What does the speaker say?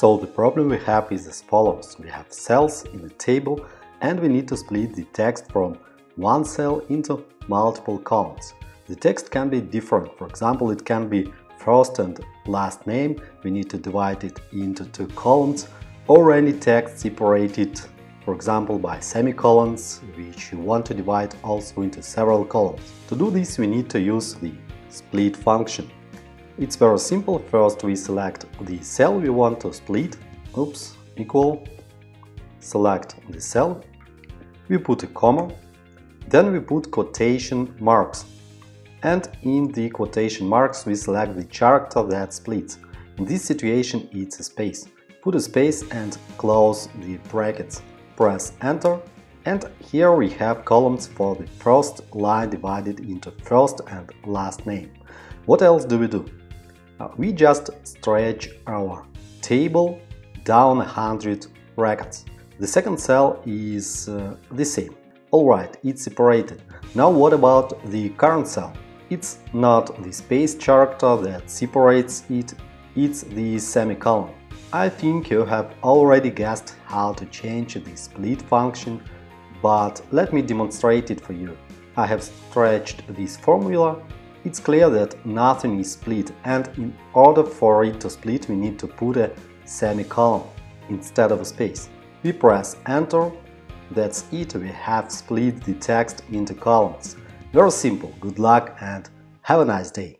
So the problem we have is as follows. We have cells in a table and we need to split the text from one cell into multiple columns. The text can be different. For example, it can be first and last name. We need to divide it into two columns or any text separated, for example, by semicolons, which you want to divide also into several columns. To do this, we need to use the split function. It's very simple. First we select the cell we want to split. Oops, equal. Select the cell. We put a comma. Then we put quotation marks. And in the quotation marks we select the character that splits. In this situation it's a space. Put a space and close the brackets. Press enter and here we have columns for the first line divided into first and last name. What else do we do? We just stretch our table down 100 records. The second cell is uh, the same. Alright, it's separated. Now what about the current cell? It's not the space character that separates it, it's the semicolon. I think you have already guessed how to change the split function, but let me demonstrate it for you. I have stretched this formula it's clear that nothing is split and in order for it to split we need to put a semicolon instead of a space. We press enter, that's it, we have split the text into columns. Very simple, good luck and have a nice day!